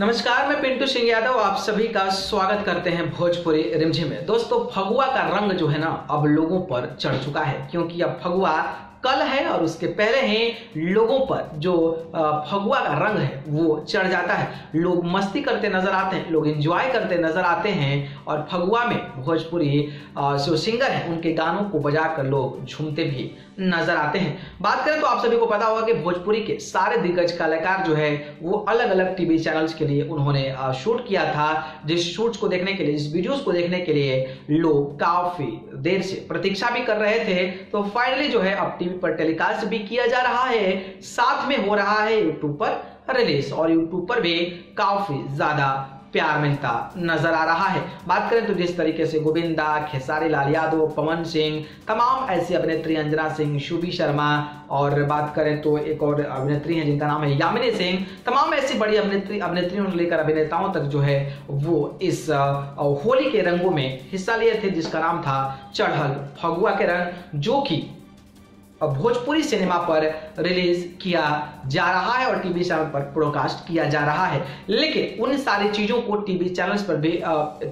नमस्कार, मैं पिंटू सिंह यादव, आप सभी का स्वागत करते हैं भोजपुरी रिमझिम में। दोस्तों, फगुआ का रंग जो है ना, अब लोगों पर चढ़ चुका है, क्योंकि अब फगुआ कल है और उसके पहले ही लोगों पर जो फगुआ का रंग है, वो चढ़ जाता है। लोग मस्ती करते नज़र आते हैं, लोग एंजॉय करते नज़र आते हैं और फगुआ में भोजपुरी जो सिंगर हैं, उनके गानों को बजाकर लोग झूमते भी नज़र आते हैं। बात करें तो आप सभी को पता होगा कि भोजपुरी के सारे दिग्गज कलाकार जो है, वो अलग अलग टीवी चैनल्स के लिए उन्होंने शूट किया था। जिस शूट्स को देखने के लिए, जिस वीडियोस को देखने के लिए लोग काफ़ी देर से प्रतीक्षा भी कर रहे थे। तो फाइनली जो है, अब टीवी टीवी पर टेलीकास्ट भी किया जा रहा है, साथ में हो रहा है यूट्यूब पर रिलीज़, और यूट्यूब पर भी काफ़ी ज़्यादा प्यार मिलता नज़र आ रहा है। बात करें तो जिस तरीके से गोविंदा, खेसारी लाल यादव, पवन सिंह, तमाम ऐसी अभिनेत्री अंजना सिंह, शुभी शर्मा, और बात करें तो एक और अभिनेत्री हैं जिनका नाम है यामिनी सिंह। तमाम ऐसी बड़ी अभिनेत्री, अभिनेत्रियों से लेकर अभिनेताओं तक जो है वो इस होली के रंगों में हिस्सा लिए थे, जिसका नाम था चढ़ल फगुआ के रंग, जो कि भोजपुरी सिनेमा पर रिलीज़ किया जा रहा है और टीवी चैनल पर ब्रॉडकास्ट किया जा रहा है। लेकिन उन सारी चीज़ों को टीवी चैनल्स पर भी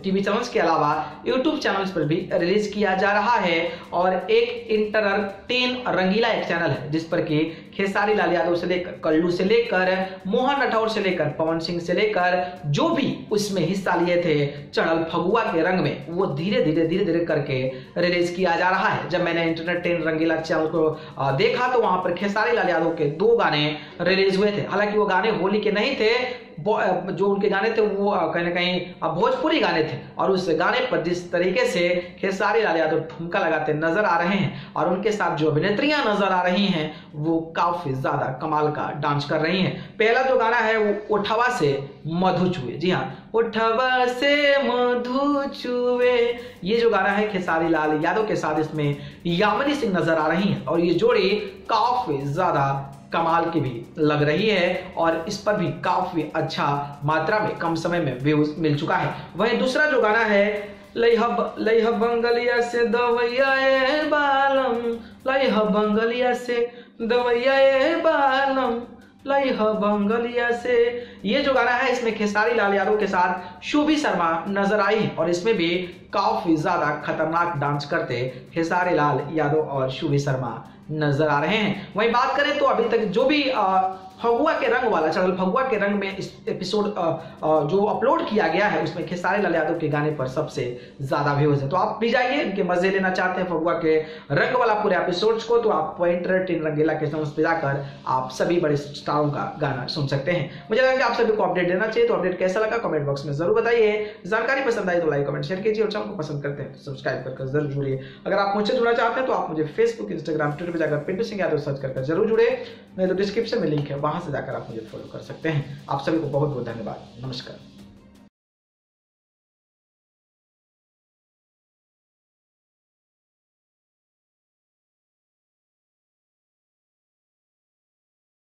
टीवी चैनल्स के अलावा यूट्यूब चैनल्स पर भी रिलीज़ किया जा रहा है। और एक इंटरटेन रंगीला एक चैनल है, जिस पर कि खेसारी लाल यादव से लेकर, कल्लू से लेकर, मोहन राठौर से लेकर, पवन सिंह से लेकर, जो भी उसमें हिस्सा लिए थे चढ़ल फगुआ के रंग में, वो धीरे धीरे धीरे धीरे करके रिलीज़ किया जा रहा है। जब मैंने इंटरटेन रंगीला चैनल को देखा तो वहाँ पर खेसारी लाल यादव के दो गाने रिलीज़ हुए थे। हालाँकि वो गाने होली के नहीं थे जो उनके गाने थे, वो कहीं ना कहीं भोजपुरी गाने थे। और उस गाने पर जिस तरीके से खेसारी लाल यादव ठुमका लगाते नज़र आ रहे हैं, और उनके साथ जो अभिनेत्रियाँ नज़र आ रही हैं, वो काफ़ी ज़्यादा कमाल का डांस कर रही हैं। पहला जो गाना है, वो उठवा से मधु चुए जी हाँ उठवा से मधु चुए ये जो गाना है, खेसारी लाल यादव के साथ इसमें यामिनी सिंह नज़र आ रही हैं, और ये जोड़ी काफ़ी ज़्यादा कमाल की भी लग रही है और इस पर भी काफ़ी अच्छा मात्रा में कम समय में व्यूज़ मिल चुका है। वही दूसरा जो गाना है बंगलिया से दवैया बालम लइह बंगलिया से दवैया बालम बंगलिया से। ये जो गाना है, इसमें खेसारी लाल यादव के साथ शुभी शर्मा नज़र आई और इसमें भी काफ़ी ज़्यादा खतरनाक डांस करते खेसारी लाल यादव और शुभी शर्मा। नज़र आ रहे हैं। वहीं बात करें तो अभी तक जो भी फगुआ के रंग वाला चैनल फगुआ के रंग में इस एपिसोड जो अपलोड किया गया है, उसमें खेसारी लाल यादव के गाने पर सबसे ज़्यादा व्यूज़ है। तो आप भी जाइए, इनके मज़े लेना चाहते हैं फगुआ के रंग वाला पूरे एपिसोड्स को तो आप टेन रंगीला के समझ पे जाकर आप सभी बड़े स्टारों का गाना सुन सकते हैं। मुझे लगा कि आप सभी को अपडेट देना चाहिए तो अपडेट कैसा लगा कमेंट बॉक्स में ज़रूर बताइए। जानकारी पसंद आई तो लाइक कमेंट शेयर कीजिए और चैनल को पसंद करते हैं तो सब्सक्राइब करके ज़रूर जुड़िए। अगर आप मुझसे जुड़ना चाहते हैं तो आप मुझे फेसबुक इंस्टाग्राम ट्विटर पर जाकर पिंटू सिंह यादव सर्च करके ज़रूर जुड़े। नहीं तो डिस्क्रिप्शन में लिंक है, वहाँ से जाकर आप मुझे फॉलो कर सकते हैं। आप सभी को बहुत बहुत धन्यवाद। नमस्कार।